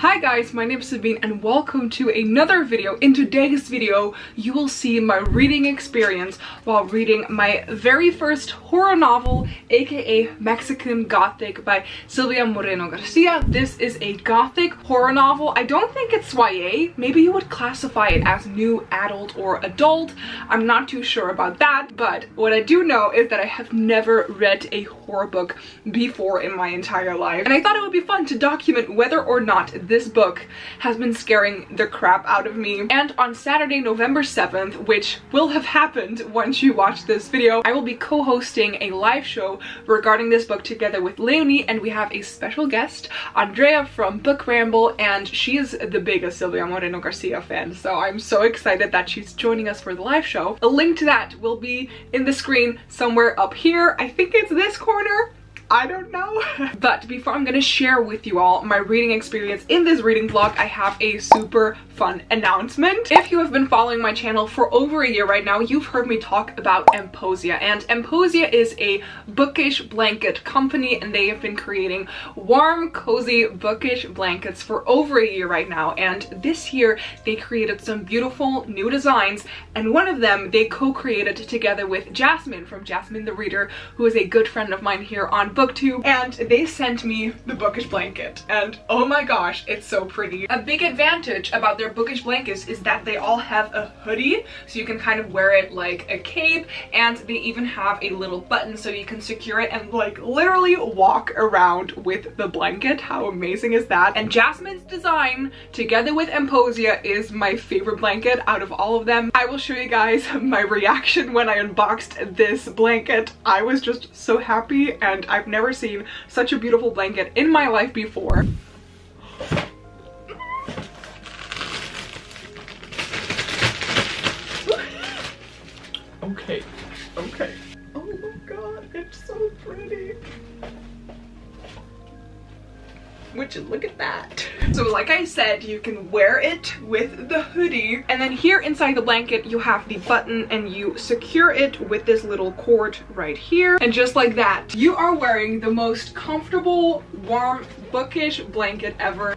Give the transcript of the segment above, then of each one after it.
Hi guys, my name is Sabine and welcome to another video. In today's video, you will see my reading experience while reading my very first horror novel, aka Mexican Gothic by Silvia Moreno Garcia. This is a gothic horror novel. I don't think it's YA. Maybe you would classify it as new adult or adult. I'm not too sure about that, but what I do know is that I have never read a horror book before in my entire life. And I thought it would be fun to document whether or not this book has been scaring the crap out of me. And on Saturday, November 7th, which will have happened once you watch this video, I will be co-hosting a live show regarding this book together with Leonie and we have a special guest, Andrea from Bookramble, and she is the biggest Silvia Moreno Garcia fan, so I'm so excited that she's joining us for the live show. A link to that will be in the screen somewhere up here. I think it's this corner. I don't know. but before I'm gonna share with you all my reading experience in this reading vlog, I have a super fun announcement. If you have been following my channel for over a year right now, you've heard me talk about Emposia. And Emposia is a bookish blanket company and they have been creating warm, cozy, bookish blankets for over a year right now. And this year they created some beautiful new designs and one of them they co-created together with Yasmin from Yasmin the Reader, who is a good friend of mine here on booktube and they sent me the bookish blanket. And oh my gosh it's so pretty. A big advantage about their bookish blankets is that they all have a hoodie so you can kind of wear it like a cape and they even have a little button so you can secure it and like literally walk around with the blanket. How amazing is that? And Yasmin's design together with Emposia is my favorite blanket out of all of them. I will show you guys my reaction when I unboxed this blanket. I was just so happy and I've never seen such a beautiful blanket in my life before. You look at that? So like I said, you can wear it with the hoodie and then here inside the blanket you have the button and you secure it with this little cord right here. And just like that, you are wearing the most comfortable, warm, bookish blanket ever.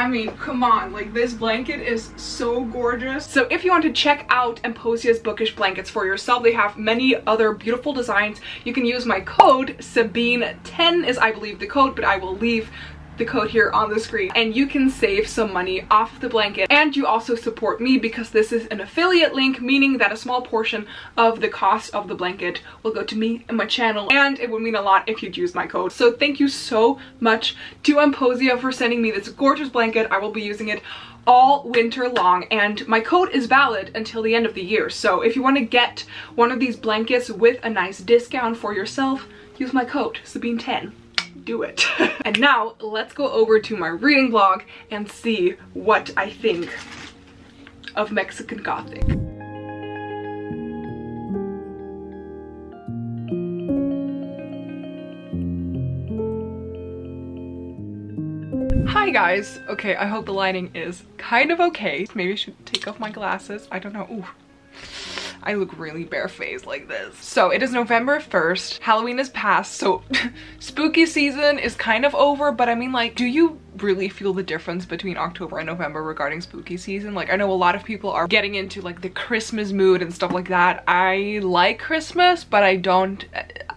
I mean, come on, like this blanket is so gorgeous. So if you want to check out Emposia's bookish blankets for yourself, they have many other beautiful designs. You can use my code, Sabine10 is I believe the code, but I will leave the code here on the screen. And you can save some money off the blanket. And you also support me because this is an affiliate link meaning that a small portion of the cost of the blanket will go to me and my channel. And it would mean a lot if you'd use my code. So thank you so much to Emposia for sending me this gorgeous blanket. I will be using it all winter long. And my code is valid until the end of the year. So if you want to get one of these blankets with a nice discount for yourself use my code Sabine10 do it. and now let's go over to my reading vlog and see what I think of Mexican Gothic. Hi guys. Okay, I hope the lighting is kind of okay. Maybe I should take off my glasses. I don't know. Ooh. I look really barefaced like this. So it is November 1st. Halloween is past, so spooky season is kind of over, but I mean like, do you really feel the difference between October and November regarding spooky season. Like I know a lot of people are getting into like the Christmas mood and stuff like that. I like Christmas, but I don't,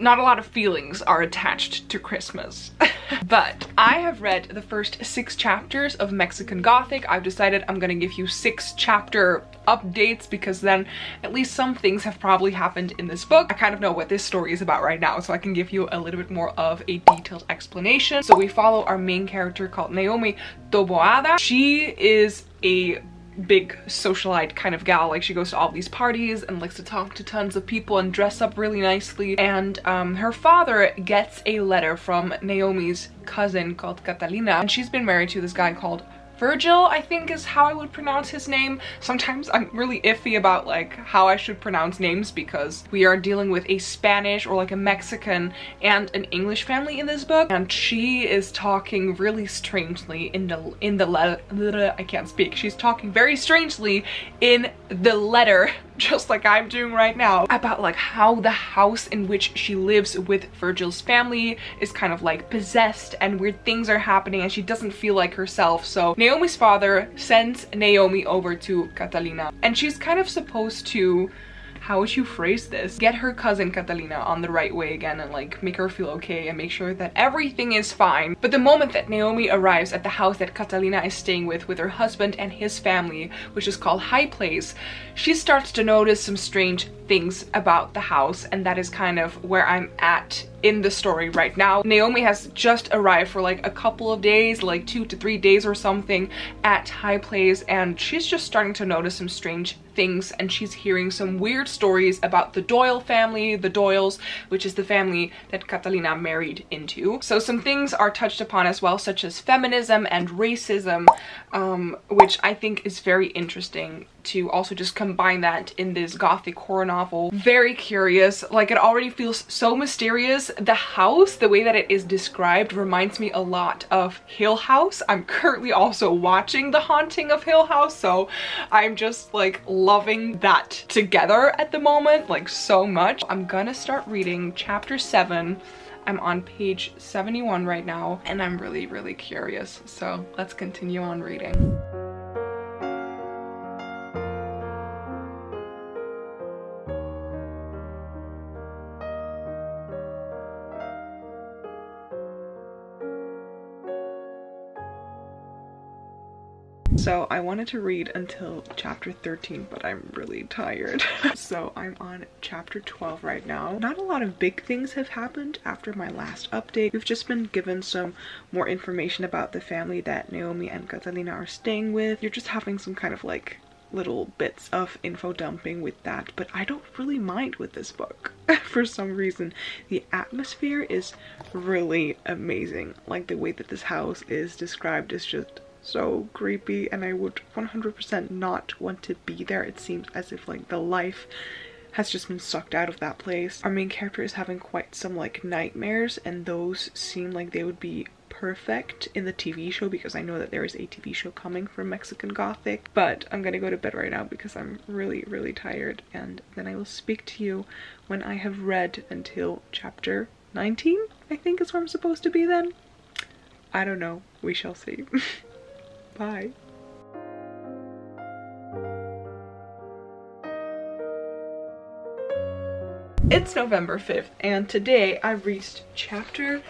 not a lot of feelings are attached to Christmas. but I have read the first six chapters of Mexican Gothic. I've decided I'm gonna give you six chapter updates because then at least some things have probably happened in this book. I kind of know what this story is about right now so I can give you a little bit more of a detailed explanation. So we follow our main character called Naomi Taboada. She is a big socialite kind of gal. Like she goes to all these parties and likes to talk to tons of people and dress up really nicely. And um, her father gets a letter from Naomi's cousin called Catalina. And she's been married to this guy called Virgil, I think is how I would pronounce his name. Sometimes I'm really iffy about like how I should pronounce names because we are dealing with a Spanish or like a Mexican and an English family in this book and she is talking really strangely in the in the letter I can't speak. She's talking very strangely in the letter just like I'm doing right now, about like how the house in which she lives with Virgil's family is kind of like possessed and weird things are happening and she doesn't feel like herself. So Naomi's father sends Naomi over to Catalina and she's kind of supposed to how would you phrase this? Get her cousin Catalina on the right way again and like make her feel okay and make sure that everything is fine. But the moment that Naomi arrives at the house that Catalina is staying with with her husband and his family, which is called High Place, she starts to notice some strange things about the house and that is kind of where I'm at in the story right now. Naomi has just arrived for like a couple of days, like two to three days or something at High Place and she's just starting to notice some strange things and she's hearing some weird stories about the Doyle family, the Doyles, which is the family that Catalina married into. So some things are touched upon as well, such as feminism and racism, um, which I think is very interesting to also just combine that in this gothic horror novel. Very curious, like it already feels so mysterious. The house, the way that it is described reminds me a lot of Hill House. I'm currently also watching The Haunting of Hill House, so I'm just like loving that together at the moment, like so much. I'm gonna start reading chapter 7 I'm on page 71 right now and I'm really, really curious. So let's continue on reading. So I wanted to read until chapter 13, but I'm really tired. so I'm on chapter 12 right now. Not a lot of big things have happened after my last update. We've just been given some more information about the family that Naomi and Catalina are staying with. You're just having some kind of like little bits of info dumping with that, but I don't really mind with this book for some reason. The atmosphere is really amazing. Like the way that this house is described is just so creepy and I would 100% not want to be there. It seems as if like the life has just been sucked out of that place. Our main character is having quite some like nightmares and those seem like they would be perfect in the TV show because I know that there is a TV show coming for Mexican Gothic. But I'm gonna go to bed right now because I'm really, really tired and then I will speak to you when I have read until chapter 19, I think is where I'm supposed to be then. I don't know. We shall see. Bye. It's November 5th and today I reached chapter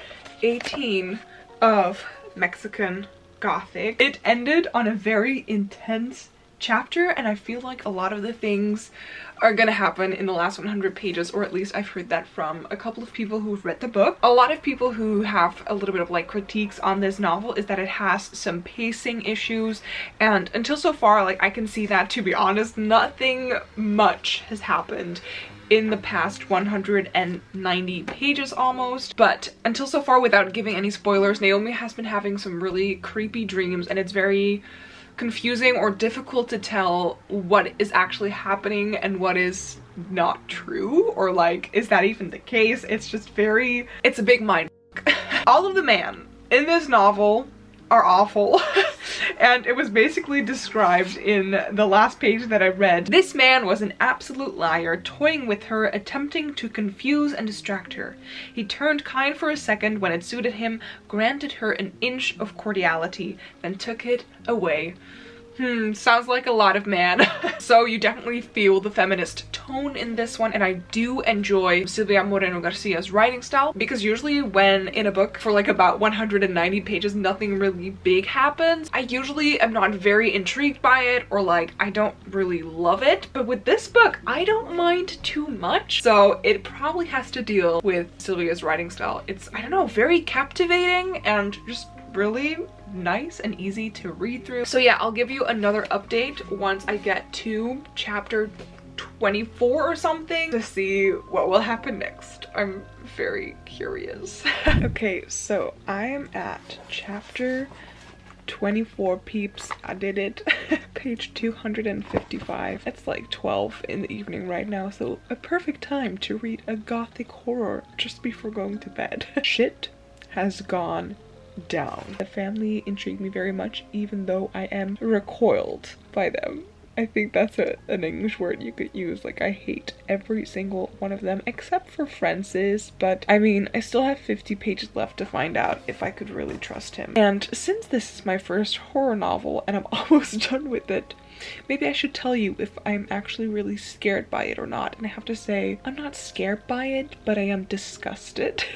18 of Mexican Gothic. It ended on a very intense chapter and I feel like a lot of the things are gonna happen in the last 100 pages or at least I've heard that from a couple of people who've read the book. A lot of people who have a little bit of like critiques on this novel is that it has some pacing issues and until so far like I can see that to be honest nothing much has happened in the past 190 pages almost. But until so far, without giving any spoilers, Naomi has been having some really creepy dreams and it's very confusing or difficult to tell what is actually happening and what is not true or like is that even the case? It's just very it's a big mind all of the man in this novel are awful and it was basically described in the last page that I read. This man was an absolute liar, toying with her, attempting to confuse and distract her. He turned kind for a second when it suited him, granted her an inch of cordiality, then took it away. Hmm, sounds like a lot of man. so you definitely feel the feminist tone in this one and I do enjoy Silvia Moreno Garcia's writing style because usually when in a book for like about 190 pages nothing really big happens, I usually am not very intrigued by it or like I don't really love it. But with this book, I don't mind too much. So it probably has to deal with Silvia's writing style. It's, I don't know, very captivating and just really nice and easy to read through. So yeah, I'll give you another update once I get to chapter 24 or something to see what will happen next. I'm very curious. okay, so I am at chapter 24 peeps. I did it. Page 255. It's like 12 in the evening right now, so a perfect time to read a gothic horror just before going to bed. Shit has gone down. The family intrigued me very much even though I am recoiled by them I think that's a, an English word you could use. Like, I hate every single one of them except for Francis. But I mean, I still have 50 pages left to find out if I could really trust him. And since this is my first horror novel and I'm almost done with it, maybe I should tell you if I'm actually really scared by it or not. And I have to say, I'm not scared by it, but I am disgusted.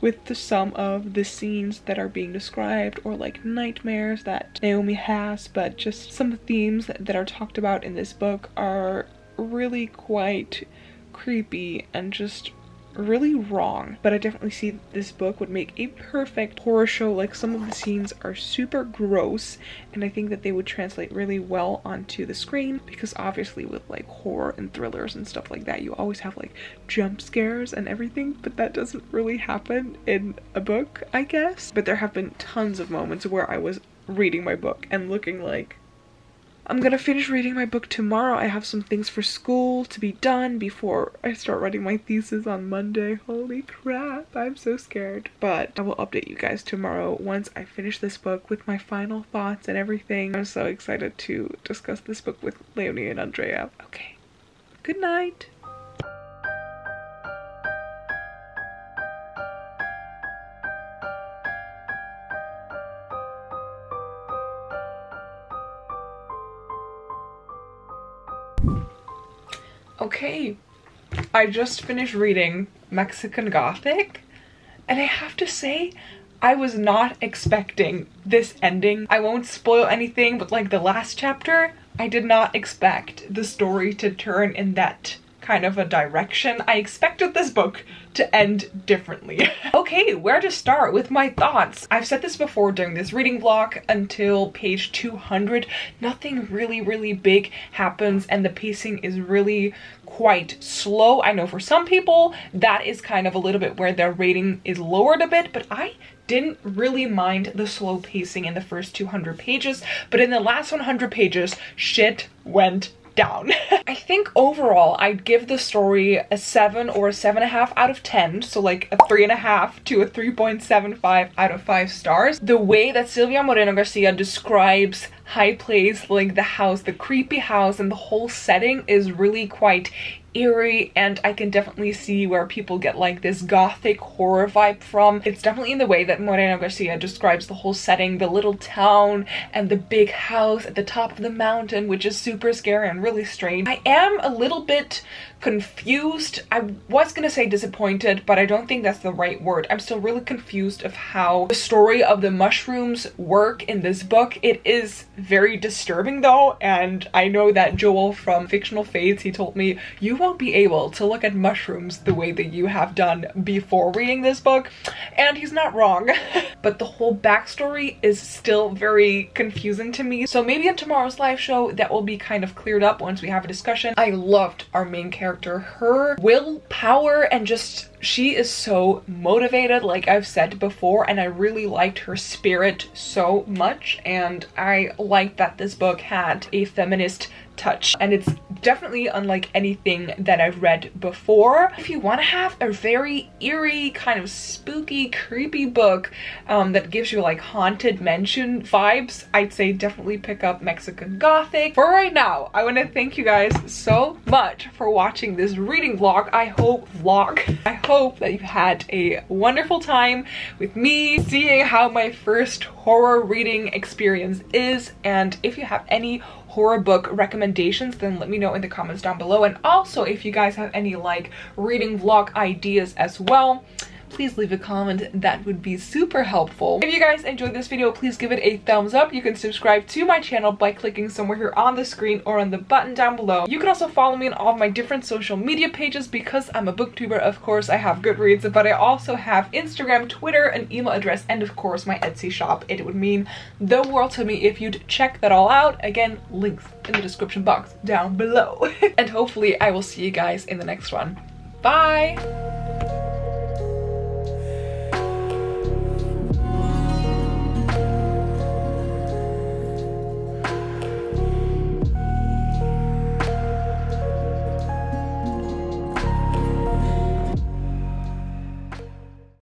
with the, some of the scenes that are being described or like nightmares that Naomi has, but just some themes that are talked about in this book are really quite creepy and just really wrong, but I definitely see this book would make a perfect horror show. Like some of the scenes are super gross and I think that they would translate really well onto the screen because obviously with like horror and thrillers and stuff like that, you always have like jump scares and everything, but that doesn't really happen in a book, I guess. But there have been tons of moments where I was reading my book and looking like I'm gonna finish reading my book tomorrow. I have some things for school to be done before I start writing my thesis on Monday. Holy crap, I'm so scared. But I will update you guys tomorrow once I finish this book with my final thoughts and everything. I'm so excited to discuss this book with Leonie and Andrea. Okay, good night. Okay, I just finished reading Mexican Gothic and I have to say I was not expecting this ending. I won't spoil anything but like the last chapter I did not expect the story to turn in that kind of a direction. I expected this book to end differently. okay, where to start with my thoughts? I've said this before during this reading vlog until page 200. Nothing really, really big happens and the pacing is really quite slow. I know for some people that is kind of a little bit where their rating is lowered a bit, but I didn't really mind the slow pacing in the first 200 pages, but in the last 100 pages, shit went down. I think overall I'd give the story a 7 or a 7.5 out of 10, so like a 3.5 to a 3.75 out of 5 stars. The way that Silvia Moreno Garcia describes High Place, like the house, the creepy house and the whole setting is really quite eerie and I can definitely see where people get like this gothic horror vibe from. It's definitely in the way that Moreno Garcia describes the whole setting, the little town and the big house at the top of the mountain which is super scary and really strange. I am a little bit confused. I was gonna say disappointed, but I don't think that's the right word. I'm still really confused of how the story of the mushrooms work in this book. It is very disturbing though, and I know that Joel from Fictional Fates, he told me, you won't be able to look at mushrooms the way that you have done before reading this book, and he's not wrong. but the whole backstory is still very confusing to me. So maybe in tomorrow's live show that will be kind of cleared up once we have a discussion. I loved our main character character. Her willpower and just she is so motivated like I've said before and I really liked her spirit so much and I like that this book had a feminist touch and it's definitely unlike anything that I've read before. If you want to have a very eerie kind of spooky creepy book um, that gives you like haunted mansion vibes I'd say definitely pick up Mexican Gothic. For right now I want to thank you guys so much for watching this reading vlog. I hope vlog. I hope that you had a wonderful time with me seeing how my first horror reading experience is and if you have any horror book recommendations, then let me know in the comments down below. And also, if you guys have any like reading vlog ideas as well, please leave a comment. That would be super helpful. If you guys enjoyed this video, please give it a thumbs up. You can subscribe to my channel by clicking somewhere here on the screen or on the button down below. You can also follow me on all of my different social media pages because I'm a booktuber. Of course, I have Goodreads, but I also have Instagram, Twitter, an email address, and of course my Etsy shop. It would mean the world to me if you'd check that all out. Again, links in the description box down below. and hopefully I will see you guys in the next one. Bye!